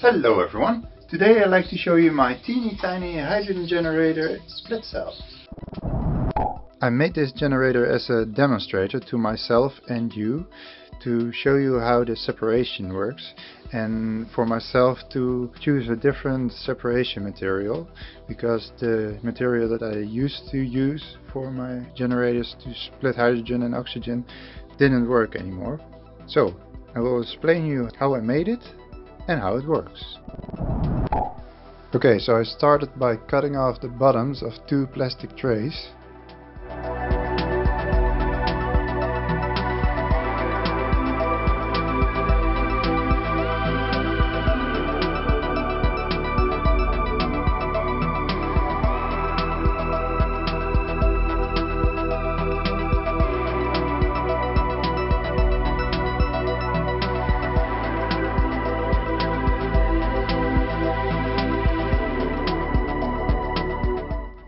Hello everyone! Today I'd like to show you my teeny tiny hydrogen generator split cell. I made this generator as a demonstrator to myself and you to show you how the separation works and for myself to choose a different separation material because the material that I used to use for my generators to split hydrogen and oxygen didn't work anymore. So I will explain you how I made it and how it works. Okay, so I started by cutting off the bottoms of two plastic trays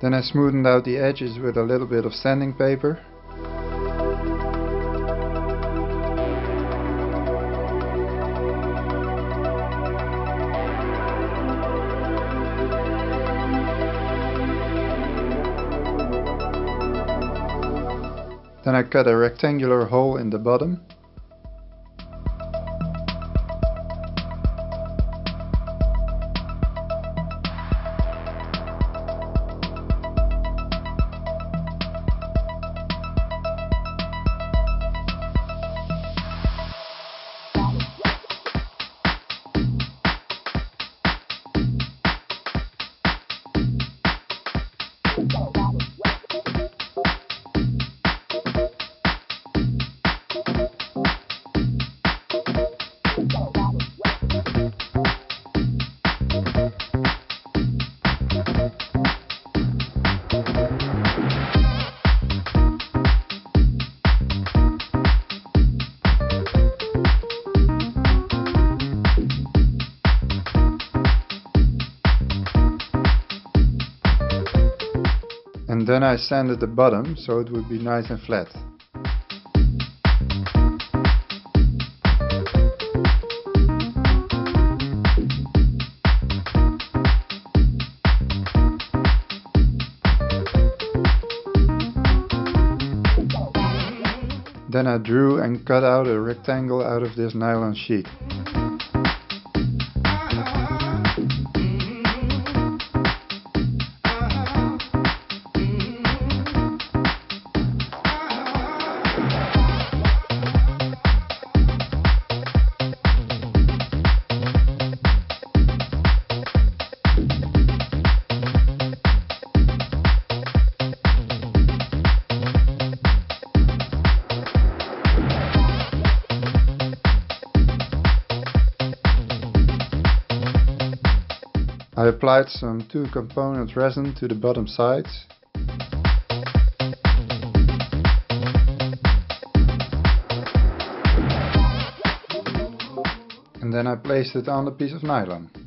Then I smoothened out the edges with a little bit of sanding paper. Then I cut a rectangular hole in the bottom then I sanded the bottom so it would be nice and flat. Then I drew and cut out a rectangle out of this nylon sheet. I applied some two component resin to the bottom sides. And then I placed it on a piece of nylon.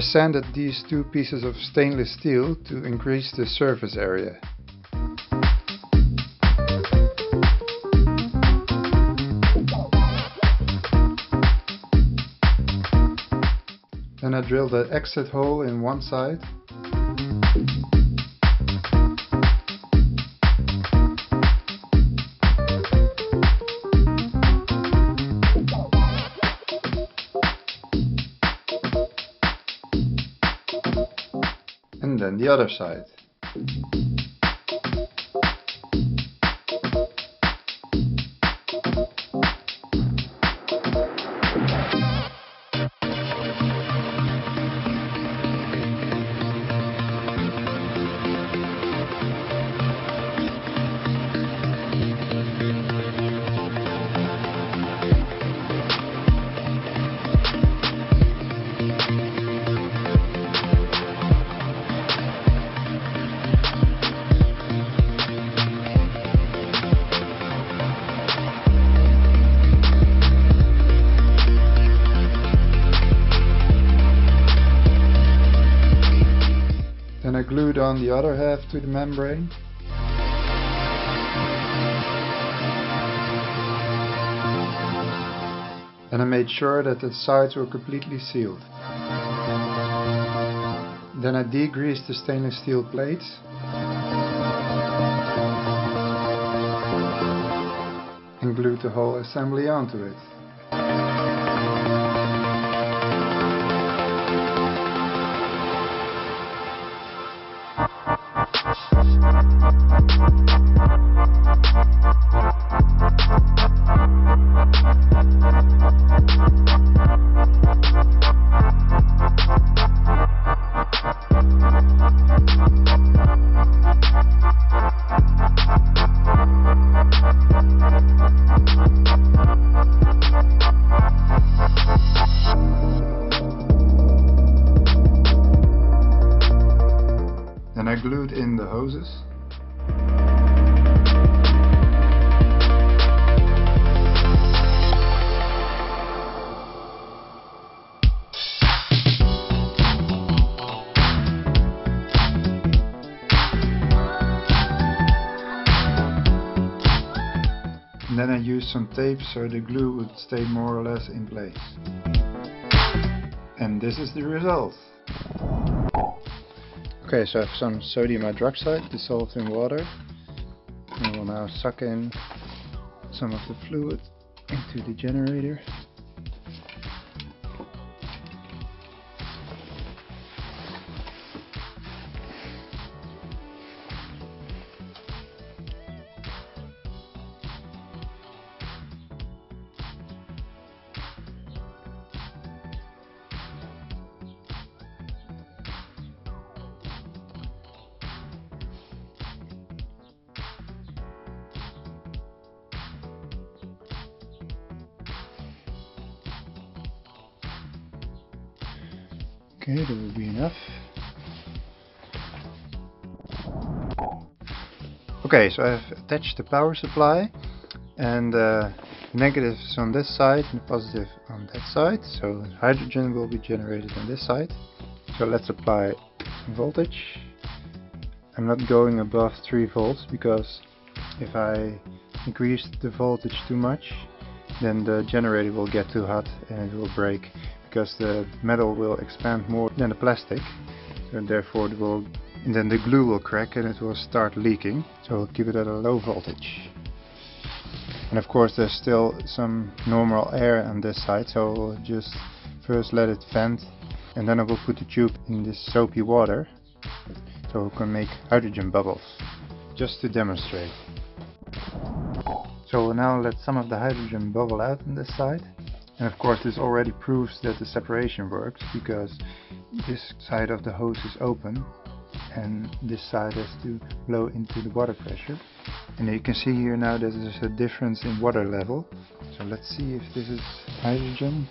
I sanded these two pieces of stainless steel to increase the surface area. Then I drilled an exit hole in one side the other side. On the other half to the membrane. And I made sure that the sides were completely sealed. Then I degreased the stainless steel plates and glued the whole assembly onto it. I glued in the hoses. And then I used some tape so the glue would stay more or less in place. And this is the result. Okay, so I have some sodium hydroxide dissolved in water. And we'll now suck in some of the fluid into the generator. Okay, that will be enough. Okay, so I've attached the power supply and uh, negatives on this side and positive on that side. So hydrogen will be generated on this side. So let's apply voltage. I'm not going above 3 volts because if I increase the voltage too much then the generator will get too hot and it will break because the metal will expand more than the plastic and therefore it will and then the glue will crack and it will start leaking. So we'll keep it at a low voltage. And of course there's still some normal air on this side so we'll just first let it vent and then I will put the tube in this soapy water so we can make hydrogen bubbles just to demonstrate. So now let some of the hydrogen bubble out on this side and of course this already proves that the separation works because this side of the hose is open and this side has to blow into the water pressure. And you can see here now that there's a difference in water level. So let's see if this is hydrogen.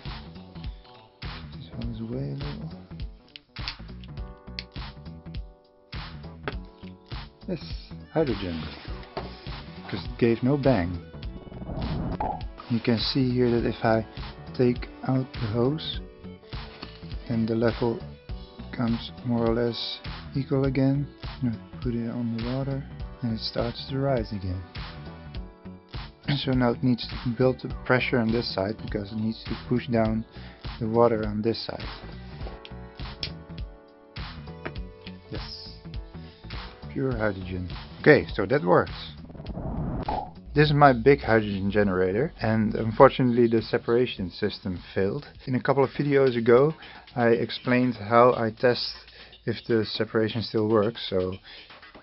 This one is way low. Yes, hydrogen. Because it gave no bang. You can see here that if I take out the hose and the level comes more or less equal again. put it on the water and it starts to rise again. So now it needs to build the pressure on this side because it needs to push down the water on this side. Yes, pure hydrogen. Okay, so that works. This is my big hydrogen generator and unfortunately the separation system failed. In a couple of videos ago I explained how I test if the separation still works so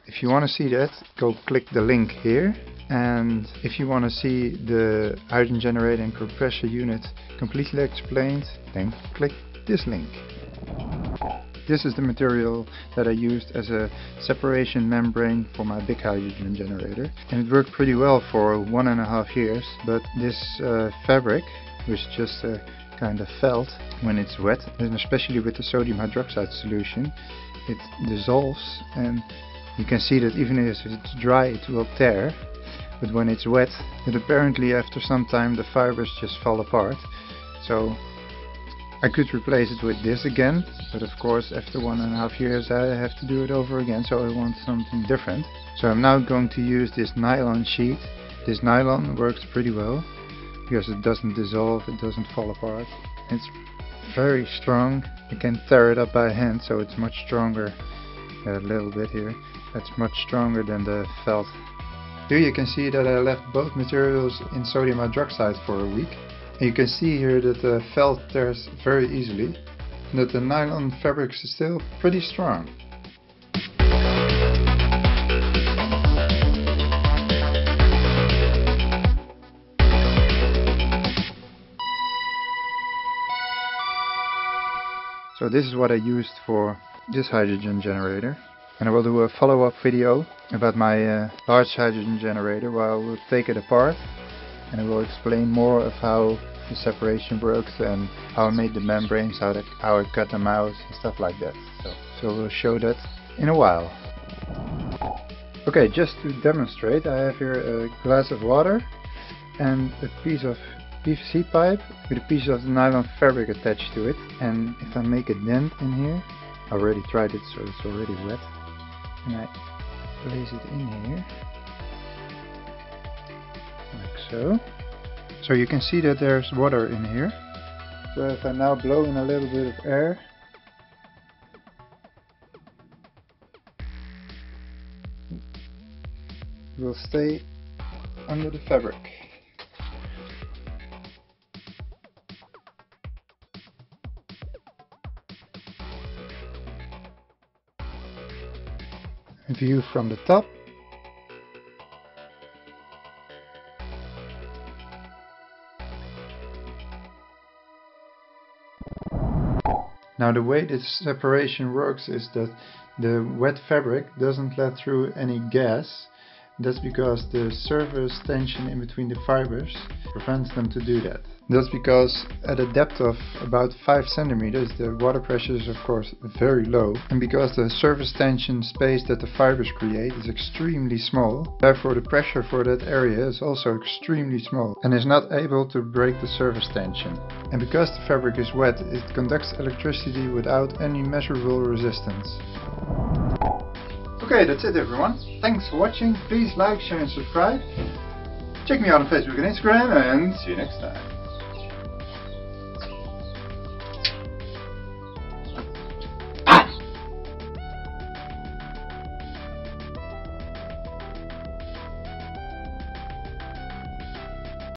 if you want to see that go click the link here and if you want to see the hydrogen generator and compressor unit completely explained then click this link. This is the material that I used as a separation membrane for my big hydrogen generator. And it worked pretty well for one and a half years but this uh, fabric was just a kind of felt when it's wet. And especially with the sodium hydroxide solution it dissolves and you can see that even if it's dry it will tear but when it's wet it apparently after some time the fibers just fall apart. So I could replace it with this again, but of course after one and a half years I have to do it over again, so I want something different. So I'm now going to use this nylon sheet. This nylon works pretty well, because it doesn't dissolve, it doesn't fall apart. It's very strong, you can tear it up by hand, so it's much stronger. A little bit here, that's much stronger than the felt. Here you can see that I left both materials in sodium hydroxide for a week. And you can see here that the felt tears very easily and that the nylon fabric is still pretty strong. So this is what I used for this hydrogen generator. And I will do a follow-up video about my uh, large hydrogen generator where I will take it apart and I will explain more of how the separation works and how I made the membranes, how, how I cut them out and stuff like that. So, so we'll show that in a while. Okay, just to demonstrate, I have here a glass of water and a piece of PVC pipe with a piece of nylon fabric attached to it. And if I make a dent in here, I already tried it so it's already wet. And I place it in here so. So you can see that there's water in here. So if I now blow in a little bit of air, it will stay under the fabric. view from the top Now the way this separation works is that the wet fabric doesn't let through any gas. That's because the surface tension in between the fibers prevents them to do that. That's because at a depth of about 5 centimeters the water pressure is of course very low and because the surface tension space that the fibers create is extremely small, therefore the pressure for that area is also extremely small and is not able to break the surface tension. And because the fabric is wet it conducts electricity without any measurable resistance. Okay, that's it everyone. Thanks for watching. Please like, share and subscribe. Check me out on Facebook and Instagram and see you next time.